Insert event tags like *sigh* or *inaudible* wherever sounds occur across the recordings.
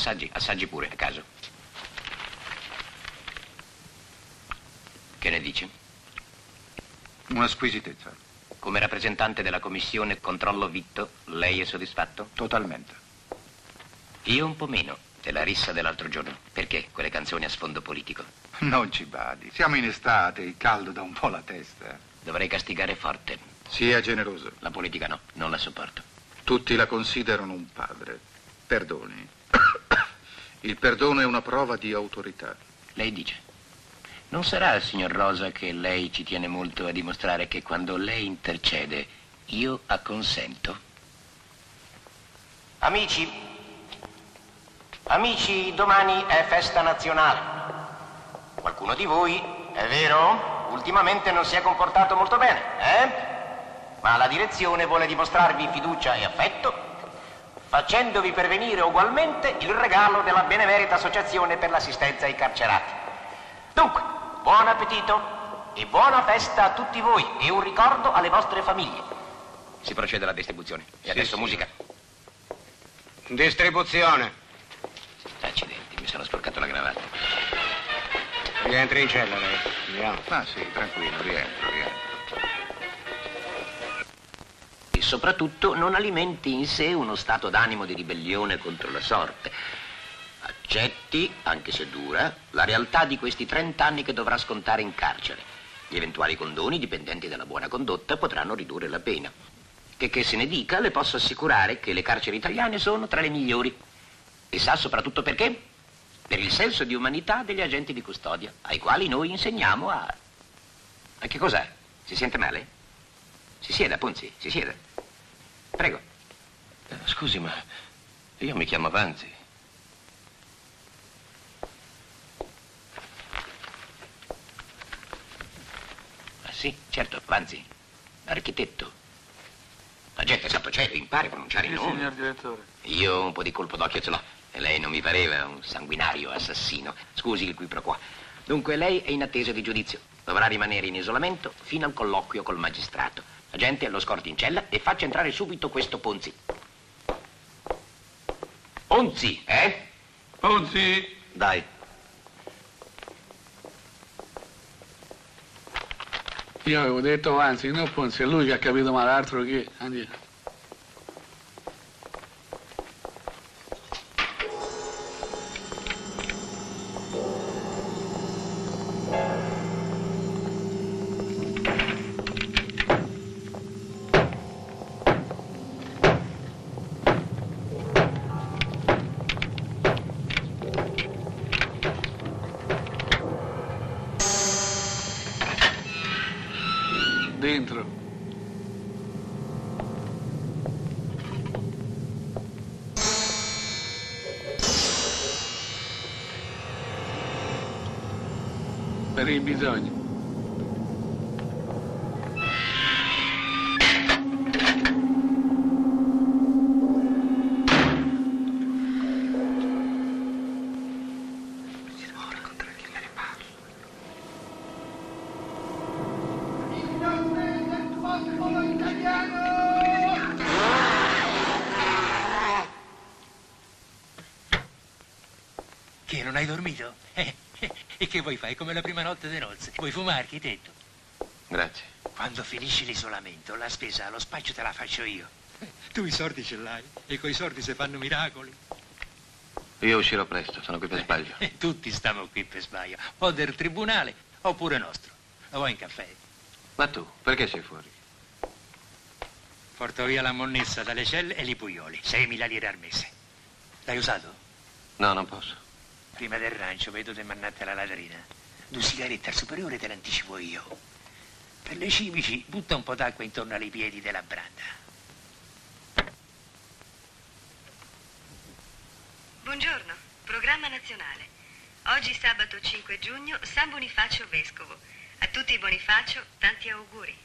assaggi, assaggi pure, a caso. Che ne dici? Una squisitezza. Come rappresentante della commissione controllo vitto, lei è soddisfatto? Totalmente. Io un po' meno, della rissa dell'altro giorno. Perché quelle canzoni a sfondo politico? Non ci badi. Siamo in estate, il caldo dà un po' la testa. Dovrei castigare forte. Sia generoso. La politica no, non la sopporto. Tutti la considerano un padre. Perdoni. Il perdono è una prova di autorità. Lei dice. Non sarà, signor Rosa, che lei ci tiene molto a dimostrare che quando lei intercede, io acconsento? Amici, amici, domani è festa nazionale. Qualcuno di voi, è vero, ultimamente non si è comportato molto bene, eh? Ma la direzione vuole dimostrarvi fiducia e affetto, facendovi pervenire ugualmente il regalo della benemerita associazione per l'assistenza ai carcerati. Dunque, buon appetito e buona festa a tutti voi e un ricordo alle vostre famiglie. Si procede alla distribuzione. E Sì, adesso signor. musica. Distribuzione. Accidenti, mi sono sporcato la cravatta. Rientri in cella lei. Andiamo. Ah sì, tranquillo, rientro, rientro. Soprattutto non alimenti in sé uno stato d'animo di ribellione contro la sorte. Accetti, anche se dura, la realtà di questi 30 anni che dovrà scontare in carcere. Gli eventuali condoni, dipendenti dalla buona condotta, potranno ridurre la pena. Che che se ne dica, le posso assicurare che le carceri italiane sono tra le migliori. E sa soprattutto perché? Per il senso di umanità degli agenti di custodia, ai quali noi insegniamo a... A che cos'è? Si sente male? Si sieda, Ponzi, si sieda. Prego. Eh, Scusi, ma io mi chiamo Vanzi. Ah, sì, certo, Vanzi. Architetto. La gente santo cielo, impari a pronunciare i nomi. direttore. Io un po' di colpo d'occhio ce l'ho. E lei non mi pareva un sanguinario assassino. Scusi il qui pro quo. Dunque lei è in attesa di giudizio. Dovrà rimanere in isolamento fino al colloquio col magistrato. Gente lo scorti in cella e faccia entrare subito questo Ponzi. Ponzi, eh? Ponzi! Dai, Io avevo detto avanzi, non Ponzi, è lui che ha capito male altro che... Andiamo. Dentro. Per i bisogni. Che, non hai dormito? Eh, eh, e che vuoi fare? È come la prima notte di nozze. Vuoi fumare, architetto? grazie. Quando finisci l'isolamento, la spesa allo spaccio te la faccio io. *laughs* Tu i soldi ce l'hai e coi soldi si fanno miracoli. Io uscirò presto, sono qui per sbaglio. E tutti stiamo qui per sbaglio. O del tribunale oppure nostro. Lo vuoi in caffè? Ma tu, perché sei fuori? Porto via la monnezza dalle celle e li puioli. 6.000 lire al mese. L'hai usato? No, non posso. Prima del rancio vedo te mannate alla latrina. Due sigarette al superiore te l'anticipo io. Per le cimici butta un po' d'acqua intorno ai piedi della branda. Buongiorno, programma nazionale. Oggi sabato 5 giugno, San Bonifacio Vescovo. A tutti Bonifacio, tanti auguri.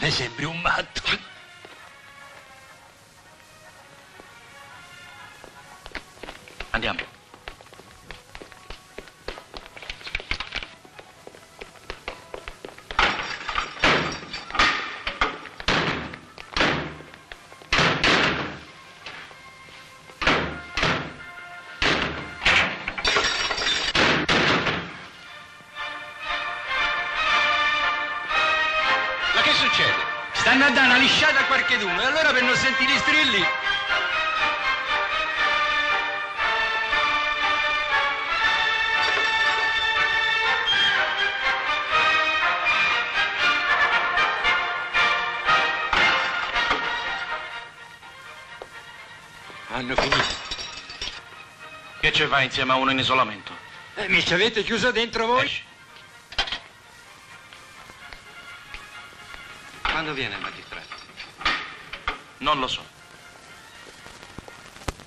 Mi sembri un matto. Stanno a dare una lisciata a qualcheduno e allora per non sentire i strilli... Hanno finito. Che ci fa insieme a uno in isolamento? Eh, mi ci avete chiuso dentro voi? Esci. Quando viene il magistrato? Non lo so.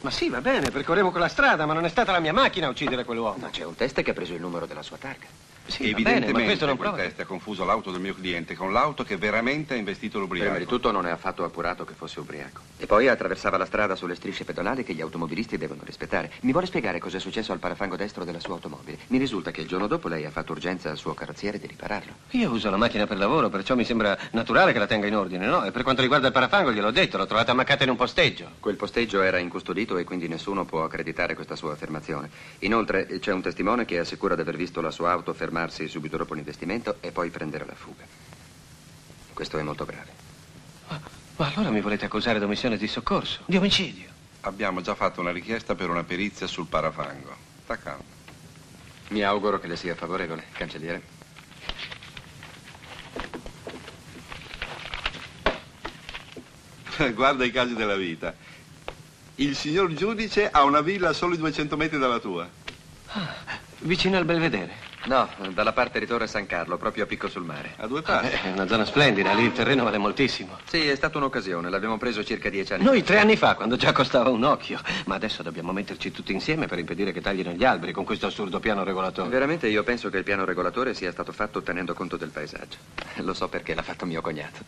Ma sì, va bene, percorrevo quella strada, ma non è stata la mia macchina a uccidere quell'uomo. Ma c'è un test che ha preso il numero della sua targa. Sì, va bene, ma questo non prova. test ha confuso l'auto del mio cliente con l'auto che veramente ha investito l'ubriaco. Prima di tutto non è affatto appurato che fosse ubriaco. E poi attraversava la strada sulle strisce pedonali che gli automobilisti devono rispettare. Mi vuole spiegare cosa è successo al parafango destro della sua automobile? Mi risulta che il giorno dopo lei ha fatto urgenza al suo carrozziere di ripararlo. Io uso la macchina per lavoro, perciò mi sembra naturale che la tenga in ordine, no? E per quanto riguarda il parafango, gliel'ho detto, l'ho trovata ammaccata in un posteggio. Quel posteggio era incustodito e quindi nessuno può accreditare questa sua affermazione. Inoltre c'è un testimone che assicura di aver visto la sua auto fermarsi subito dopo l'investimento e poi prendere la fuga. Questo è molto grave. Ma, ma allora mi volete accusare d'omissione di soccorso? Di omicidio? Abbiamo già fatto una richiesta per una perizia sul parafango. Sta calmo. Mi auguro che le sia favorevole, cancelliere. *laughs* Guarda i casi della vita. Il signor giudice ha una villa a soli 200 metri dalla tua. Vicino al Belvedere. No, dalla parte di Torre San Carlo, proprio a picco sul mare. A due Ah, passi. beh, è una zona splendida, lì il terreno vale moltissimo. Sì, è stata un'occasione, l'abbiamo preso circa dieci anni Noi tre anni fa, quando già costava un occhio. Ma adesso dobbiamo metterci tutti insieme per impedire che taglino gli alberi con questo assurdo piano regolatore. Veramente io penso che il piano regolatore sia stato fatto tenendo conto del paesaggio. Lo so perché l'ha fatto mio cognato.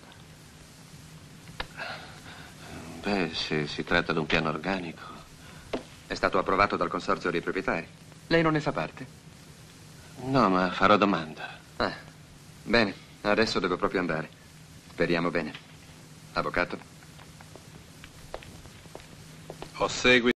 Beh, se si tratta di un piano organico. È stato approvato dal consorzio dei proprietari. Lei non ne fa parte? No, ma farò domanda. Ah, bene, adesso devo proprio andare. Speriamo bene. Avvocato? Ho segui